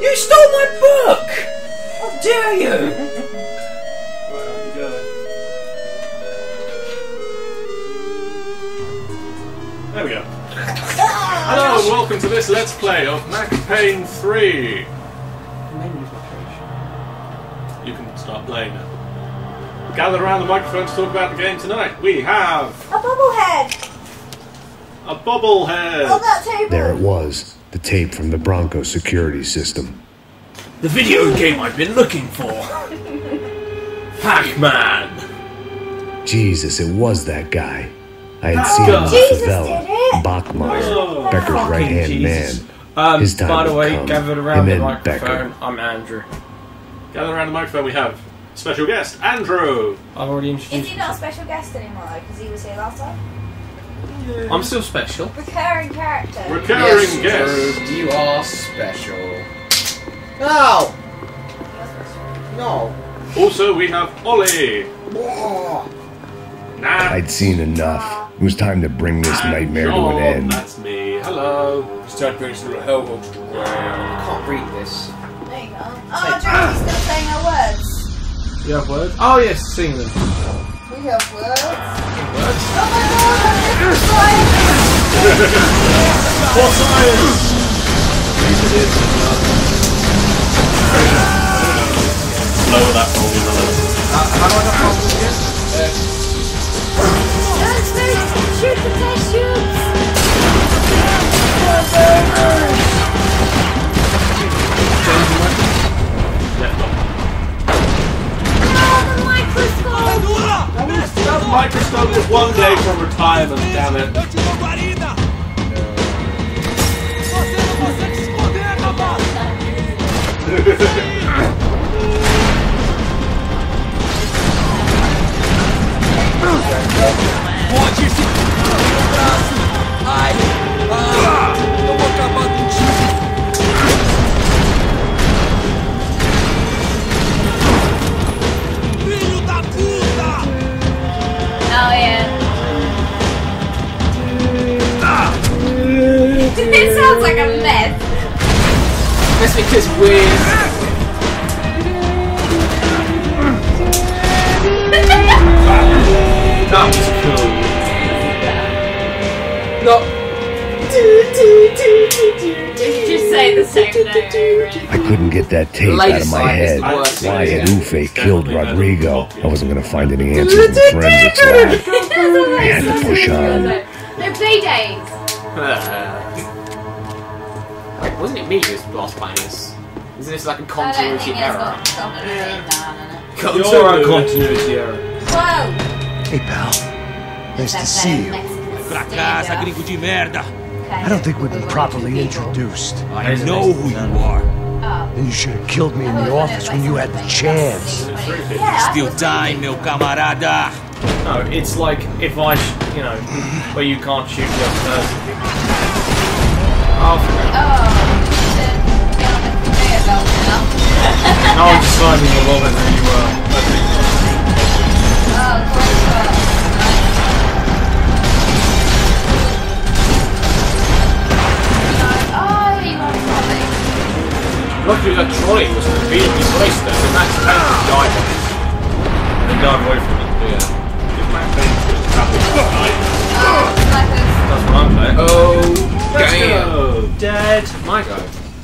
You stole my book! How dare you! There we go. Hello welcome to this Let's Play of Max Payne 3. You can start playing now. Gather around the microphone to talk about the game tonight. We have a bobblehead. on that table. There it was, the tape from the Branco security system. The video game I've been looking for! Pac-Man! Jesus, it was that guy. I had Oh, seen him in the Jesus favela. did it. Bachmeyer, Oh, Becker's Fucking right hand Jesus. man. Um, His time by the way, come. gathered around Him the and microphone, Becker. I'm Andrew. Gathered around the microphone we have special guest Andrew. I've already introduced Is introduced he not a myself. special guest anymore because he was here last time? I'm still special. Recurring character. Recurring Yes, guest. Drew, you are special. No! No! Also we have Ollie. Whoa. Nah. I'd seen enough. It was time to bring this and nightmare to an end. That's me. Hello. Start bringing some little hellholes to I can't read this. There oh, you go. Oh, Jeremy's still saying our words. You have words? Oh yes, sing them. We have words. Words? Oh my god, it's science! For science. Lower that volume a little. Uh, how do I not hold this again? From retirement, damn it. Oh tape out of my head. Why thing, had yeah. Ufe killed Rodrigo? I wasn't gonna find any answers in the forensics lab. I had to push on. No play days. Wait, wasn't it me who was last playing this? Isn't this like a continuity think it's error? got continuity down in it. You're a continuity error. Whoa! Hey, pal. Nice to see you. Pra casa, gringo de merda! I don't think we've been properly introduced. I know who you are. Oh. And you should have killed me in the office when you had the chance. Yeah, Still time, meu camarada! No, it's like if I, sh- you know, where you can't shoot the other person. Oh, forget it. Oh, shit. Get on the conveyor belt now. No, I'm just finding a lot of who you were. Oh, Luckily that trolley was conveniently placed there, and that's how he died on it. And he died away from it. Yeah. If Max Payne was happy that night. Oh. That's what I'm playing. Oh, Let's damn! go. Dead. My go.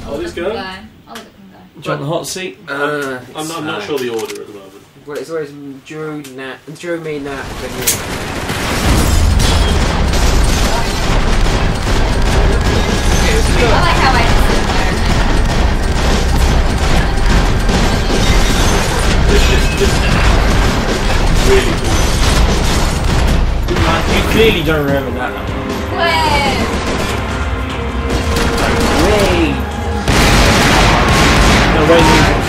Oh, this go? Go. I'll let them go. Do you want the hot seat? Uh, I'm, I'm not sure the order at the moment. Well, it's always Drew, Nat, Drew, me, Nat, then you. I like how really cool. You clearly don't remember that. When? Way. No way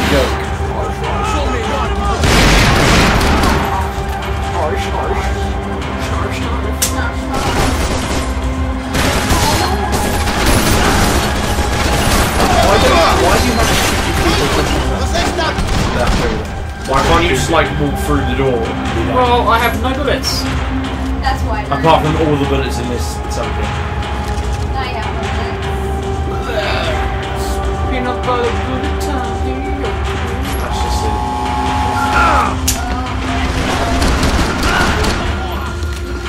through the door. Well, I have no bullets. That's why. Apart from all the bullets in this subject. I have bullets. Peanut bullet time. That's just it.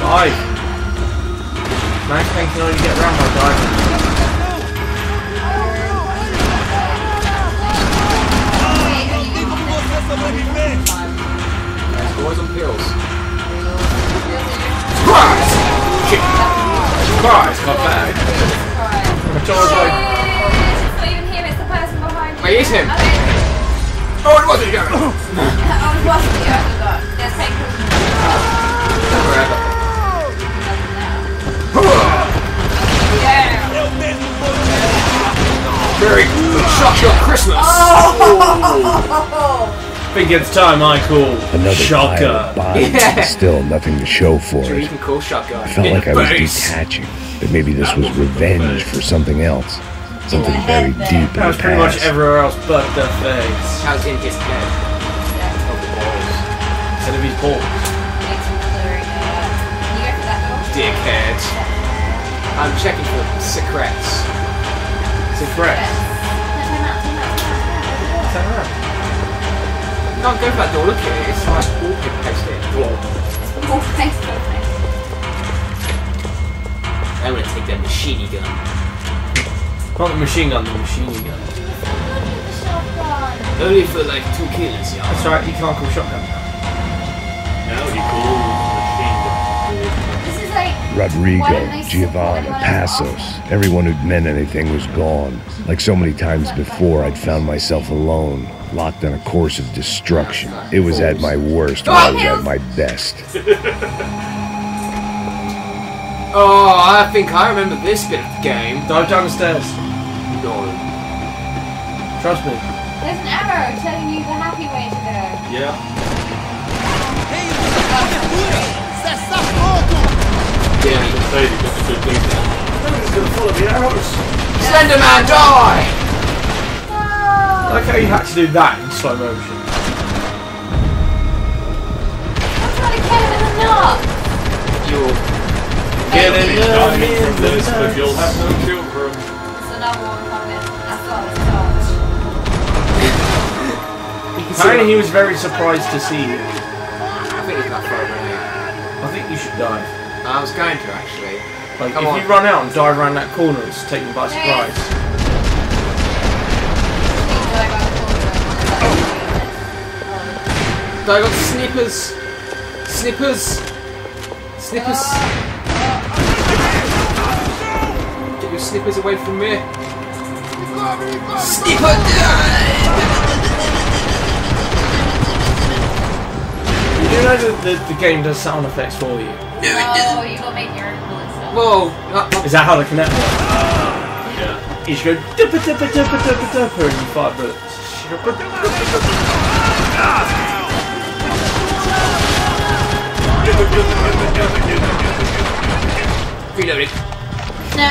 Oh, Nice thing can only get around by diving. Boys on pills. Shit. Surprise, got bag. Like, Wait, it's him. Oh, it wasn't going. I was watching you, I forgot. Very good. Your Christmas. Oh! think it's time I call Another pile Shocker. of bodies. Yeah. Still nothing to show for So you it. can call shotgun. I felt In like I was face. detaching. but maybe this was revenge for something else. Something very deep in That was pretty much everywhere else but the face. That was in his head. Of the balls. Instead of his balls. Dickhead. I'm checking for secrets. Secrets. Turn around. No, go for that door. Look at it. It's like wallpaper pasted. I'm gonna take that machine gun. Not the machine gun, the machine gun. Only for like two kills, y'all. That's right, you can't call shotgun. Now he calls machine gun. This is like Rodrigo, Why didn't they support Giovanna, anyone else Passos, everyone who'd meant anything was gone. Like so many times before, I'd found myself alone, locked on a course of destruction. It was at my worst when I was at my best. Oh, I think I remember this bit of the game. Dive down the stairs. No. Trust me. there's an arrow telling you the happy way to go. Yeah. Yeah. Say you got the good thing there. Nobody's gonna follow the arrows. Slenderman, die! I like how you had to do that in slow motion. I'm trying to kill him in the knot. You're Getting Keep in the this, but you'll have no children. There's another one coming. I thought it was charged. Apparently he was very surprised to see you. I think he's that far away. I think you should dive. I was going to actually. Like, Come if on. you run out and dive around that corner, it's taken by surprise. I got snippers. Snippers. Snippers. Get your snippers away from me. Snipper! You do know that the, the game does sound effects for you. Oh, you gotta make your own stuff. Whoa! Uh, uh, Is that how the Kinect works? Yeah. You should go dippa dippa dippa dippa dippa and you fire bullets. Reloading. No.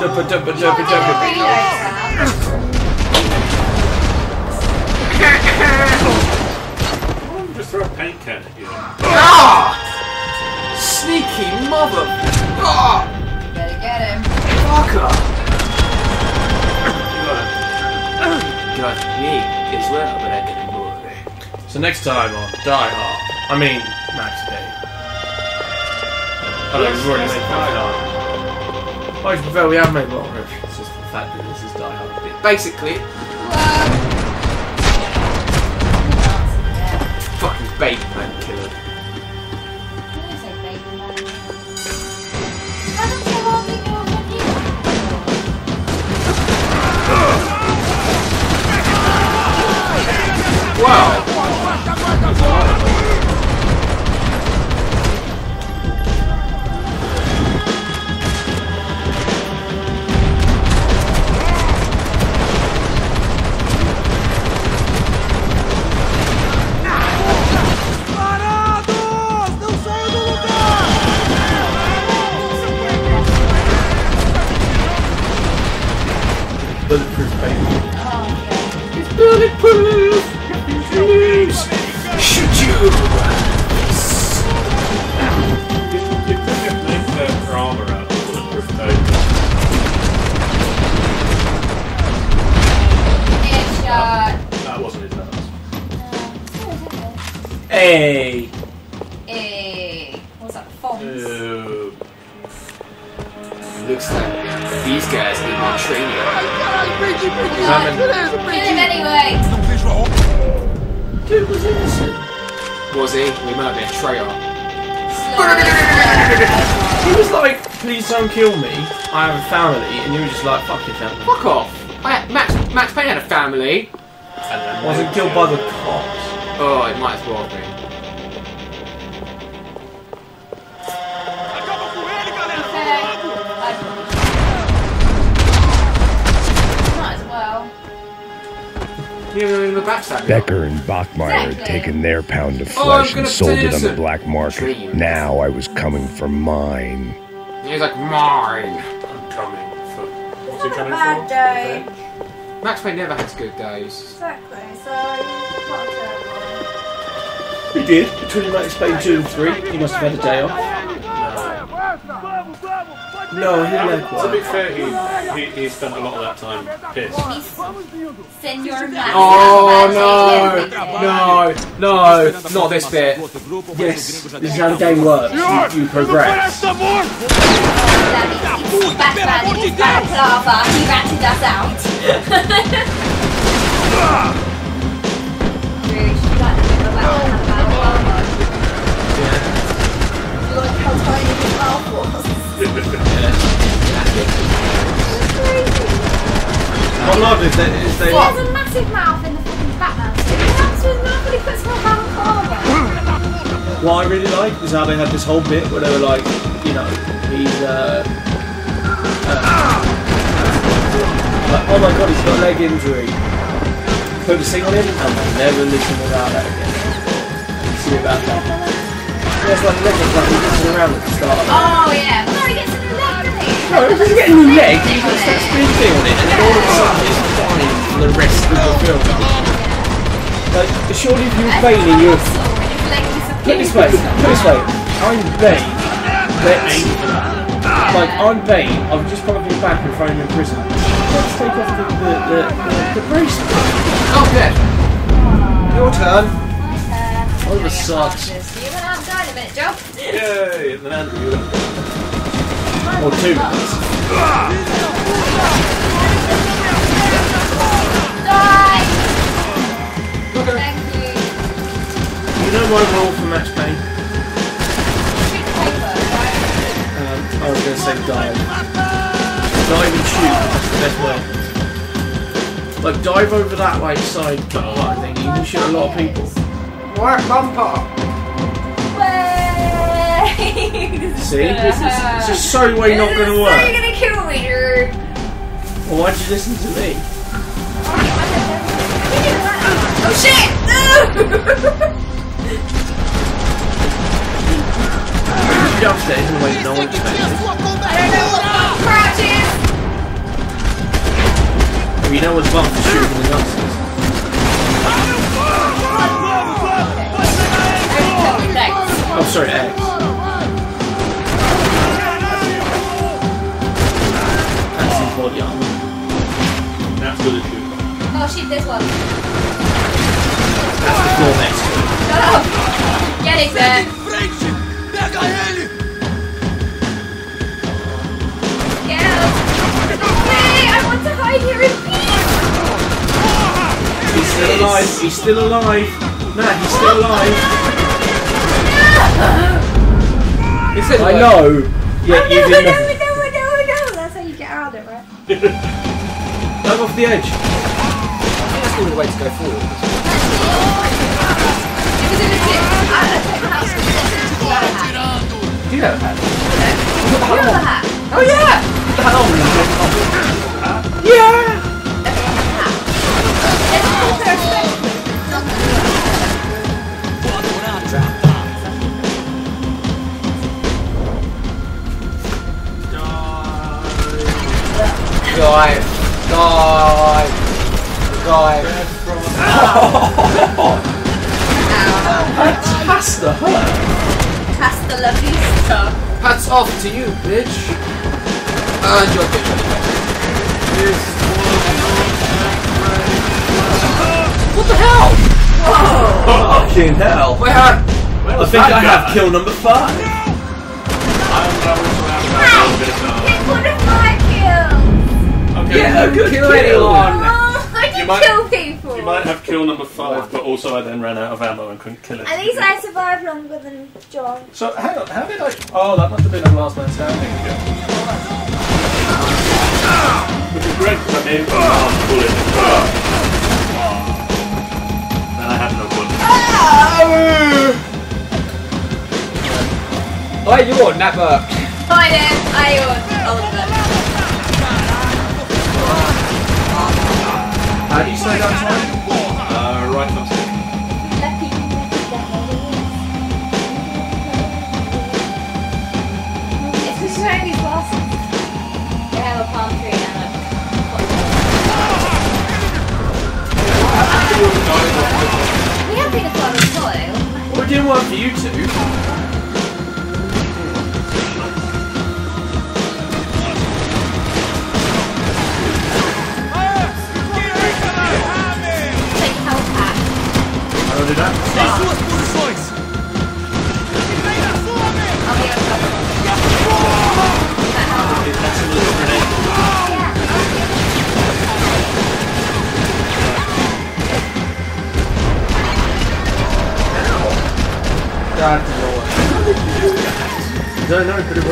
Dippa dippa You dippa want to dippa. reload Just throw a paint can at you. Ah! Sneaky mother. Ah! Better get him. Fucker! Got me as well, but I get more. So next time on Die Hard, I mean Max Payne. Oh, no, we've already made Die Hard. I prefer we have made a lot of references. It's just the fact that this is Die Hard. Basically, Whoa. fucking baby man Please! He was like, please don't kill me. I have a family. And you were just like, fuck your family. Fuck off! I, Max, Max Payne had a family. Wasn't killed by the cops. Oh, it might as well be. Might Becker and Bachmeyer had taken their pound of Oh, flesh gonna and sold it on the black market. Now I was coming for mine. He's like, mine. I'm coming for. What's he Not a coming bad for? day. Max Payne never has good days. Exactly. So, what a terrible. He did. Between Max Payne 2 and 3, he must have had a day off. No, he let To be fair, he, he, he spent a lot of that time pissed. Senor Oh no! No! No! Not this bit. Yes, this is how the game works. You, you progress. Batman in his balaclava, he ratted us out. Really, what I really like is how they had this whole bit where they were like, you know, he's uh, uh like, oh my god, he's got a leg injury. Put a thing on him and never listen without that again. See about that. That's like leg is like he's looking around at the start. Oh yeah. No, he gets a new leg, doesn't he? No, he doesn't get a new leg, he puts that spin thing on it and then all of a sudden he's fine for the rest of the film. Like, surely if you were Bane in your Put this way, put this way. I'm Bane. Let's, like, I'm Bane. I've just come off your back and thrown you in prison. Let's take off the, the, the, the, the bracelet. Oh, dead. Your turn. Oh, this sucks. You went outside a minute, Joe. Yay! And then Andrew. Or two You know my role for Match Payne? Shoot the paper, right? Um, I was going to say dive. Dive and shoot. That's the best way. Like, dive over that like side part thing. You can shoot a lot of people. What bumper? Way! This is See? gonna This is hurt. it's just so way not This going is to work. So gonna kill me, dude. Well, why'd you listen to me? Oh shit! You upstairs and wait, no one expected. I don't know what the crouch is. Well, you know what's bump for shooting the upstairs. Oh, sorry, X. That's his body armor. That's good as good. Oh shit, this one. That's the floor next to it. Shut up. Getting there. Get He's still alive. Nah, he's still alive. He said, I like, know. Oh, Yeah, you no, didn't. no, no, no, no. That's how you get out of it, right? Dive off the edge. I think That's the only way to go forward. It was the tip. I I took the hat. You got a hat. Do have a hat? You have a hat. Oh yeah. Put the hat on. Hats off to you, bitch. And your bitch anyway. What the hell? Fucking hell. Where are? Where I think that I have kill number five. I'm going around about a bit now. Pick one of my kills. Okay. Yeah, good Kill kill. anyone. Oh, I You can might- kill people. You might have kill number five, but also I then ran out of ammo and couldn't kill it. At least I survived longer than John. So hang on, how did I? Oh, that must have been a last man standing kill. Which is great because I aimed for the last bullet. And I had no bullet. Oh, you on that work. I am. I own How do you slow down time? Uh, right thumbstick. Lucky, lucky, It's just wearing these glasses. Have a palm tree and a. We have peanut butter and soil. We're doing one for you two. No, no, but it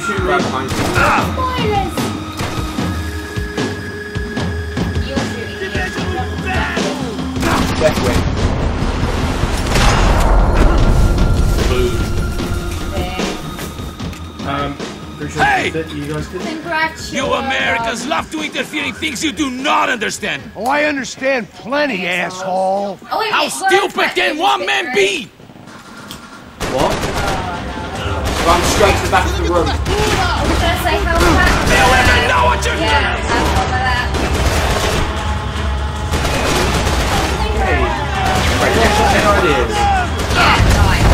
shooting me? Who's shooting Right behind you. Spoilers! You're shooting me. Left wing. Um, sure Hey! you guys did. Congratulations. You Americans love to interfere in things you do not understand! Oh, I understand plenty, asshole. Oh, wait, How wait, what stupid can one man be? What? Run straight to the back of the room. I was gonna say health pack. You even know what you're Yeah, doing! have some of that. Right, next one, any ideas? Yeah, nice.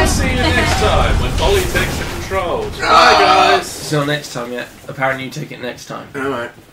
I'll see you next time when Ollie takes the controls. Bye ah. guys. It's not next time yet. Apparently you take it next time. Alright.